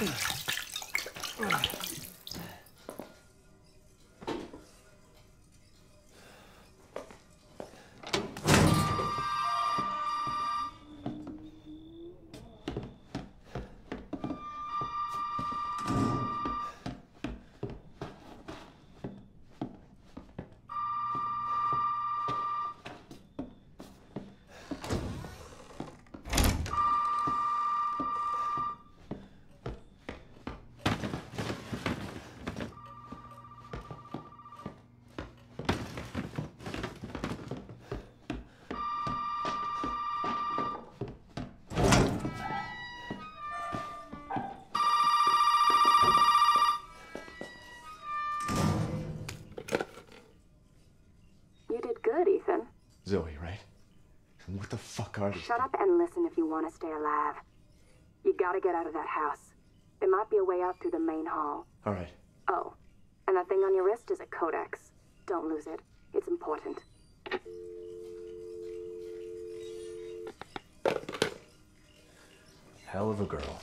うん。Shut up and listen if you want to stay alive. You gotta get out of that house. There might be a way out through the main hall. All right. Oh, and that thing on your wrist is a codex. Don't lose it. It's important. Hell of a girl.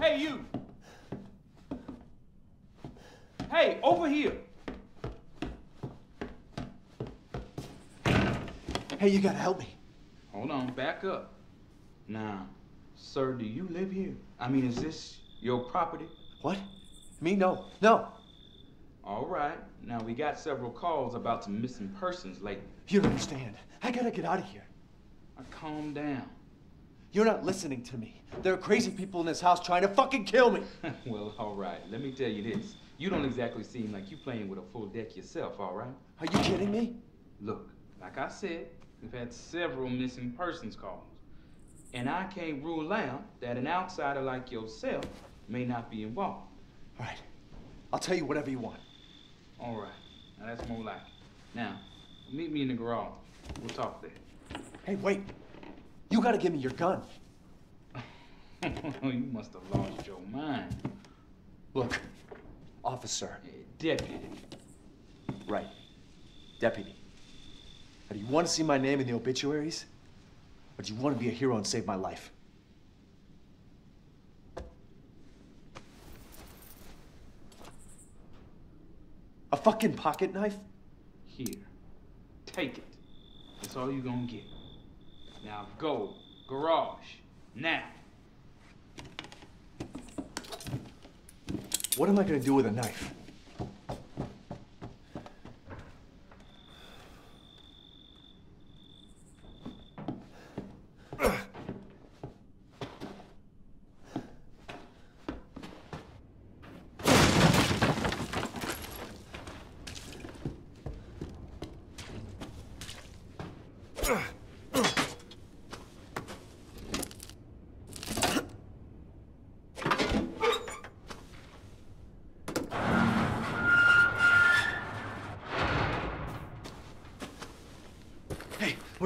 Hey, you! Hey, over here! Hey, you gotta help me. Hold on, back up. Now, sir, do you live here? I mean, is this your property? What? Me? No. No. All right. Now, we got several calls about some missing persons lately. You don't understand. I gotta get out of here. Now, calm down. You're not listening to me. There are crazy people in this house trying to fucking kill me. well, all right. Let me tell you this. You don't exactly seem like you're playing with a full deck yourself, all right? Are you kidding me? Look, like I said, we've had several missing persons calls. And I can't rule out that an outsider like yourself may not be involved. All right. I'll tell you whatever you want. All right. Now that's more like it. Now, meet me in the garage. We'll talk there. Hey, wait. You gotta give me your gun. you must have lost your mind. Look, officer. Deputy. Right. Deputy. Now, do you want to see my name in the obituaries? Or do you want to be a hero and save my life? A fucking pocket knife? Here. Take it. That's all you're gonna get. Now go. Garage. Now. What am I gonna do with a knife? Hey, we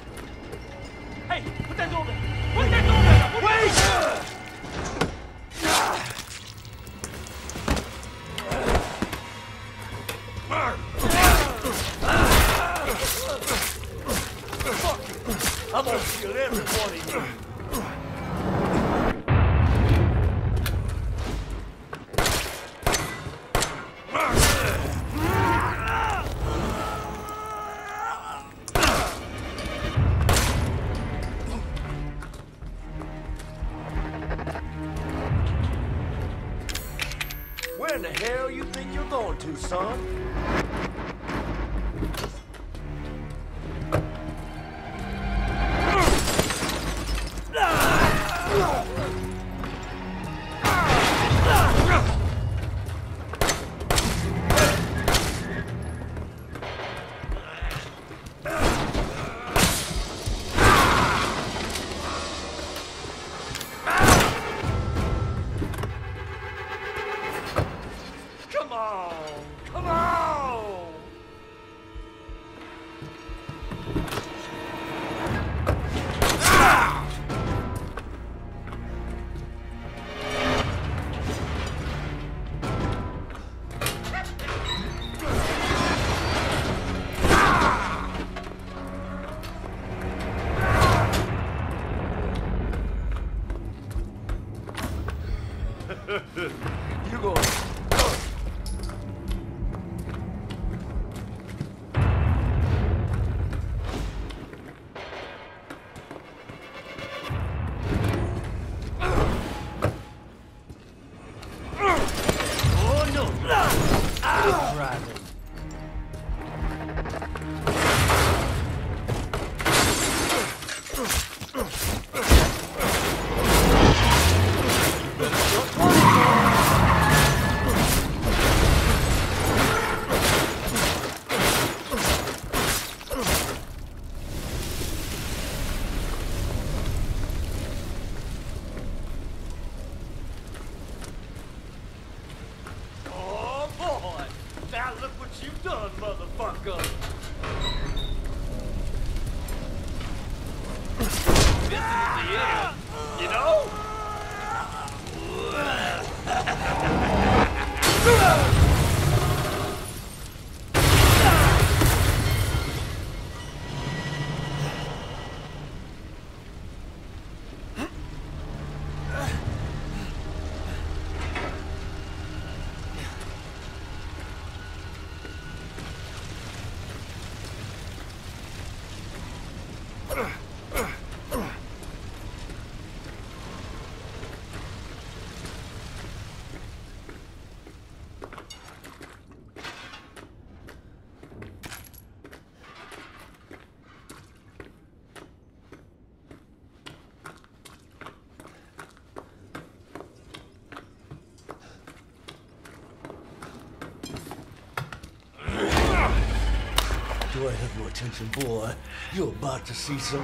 I have your attention, boy? You're about to see some.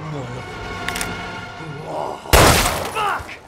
Oh, fuck!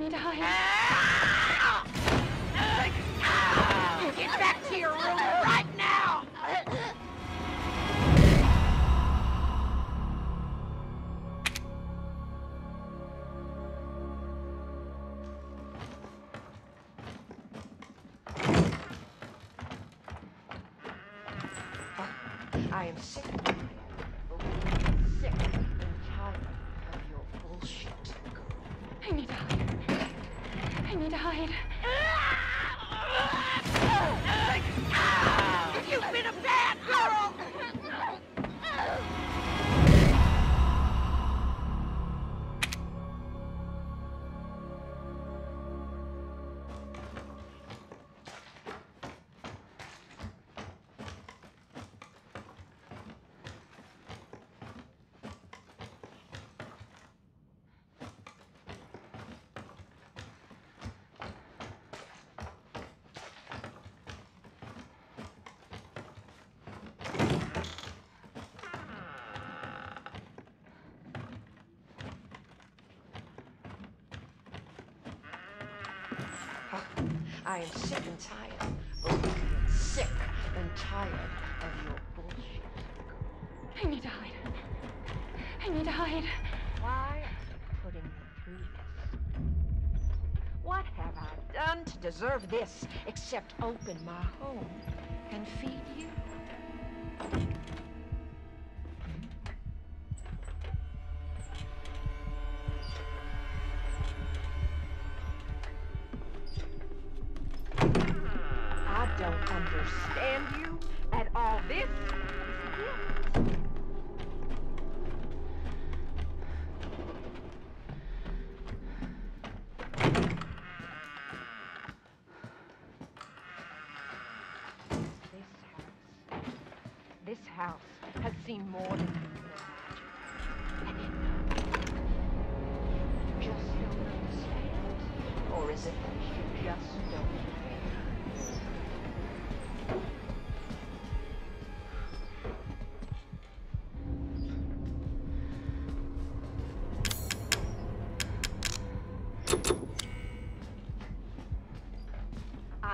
Need to hide. Get back to your room right now! I am sick and tired of being sick and tired of your bullshit, girl. I need to hide. I need to hide. I am sick and tired of being sick and tired of your bullshit. I need to hide. I need to hide. Why are you putting me through this? What have I done to deserve this except open my home and feed you?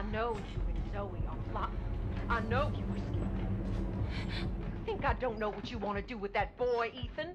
I know you and Zoe are plotting. I know you were scared. You think I don't know what you want to do with that boy, Ethan?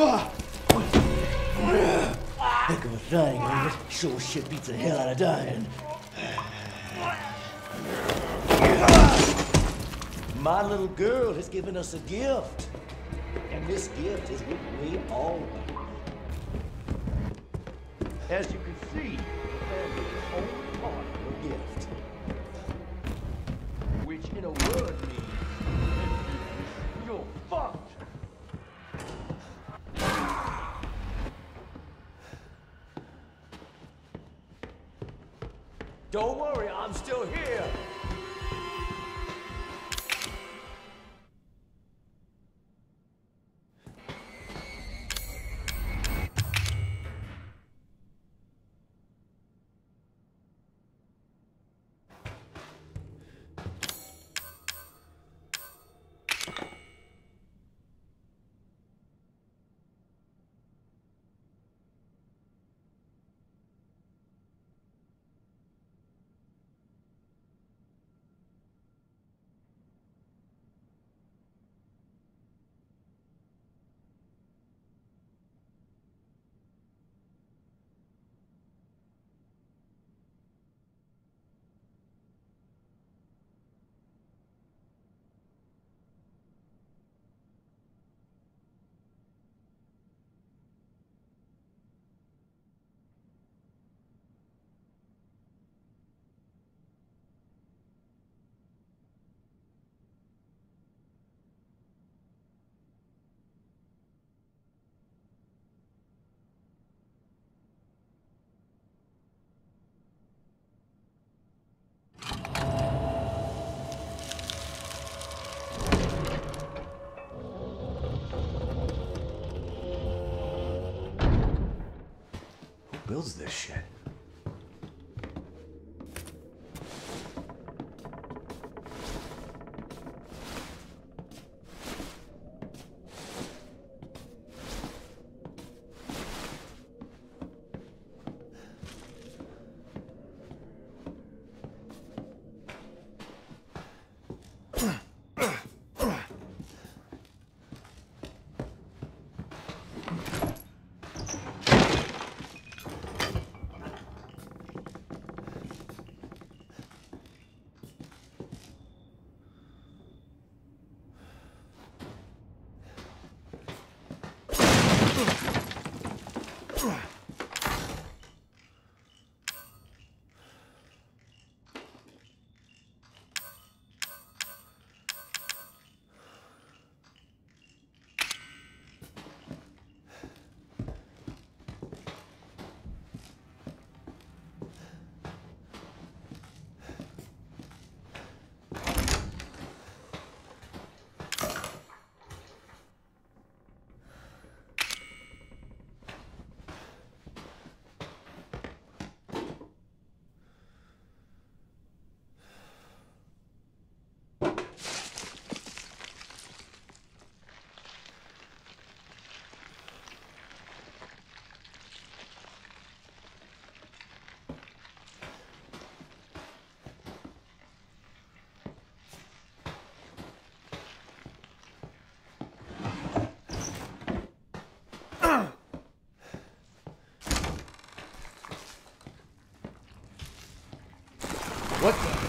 Heck of a thing, ain't it? Sure shit beats the hell out of dying. My little girl has given us a gift. And this gift is with me always. As you can see, the family is only part of a gift. Which in a word means you're fucked. Don't worry, I'm still here. Builds this shit? What the?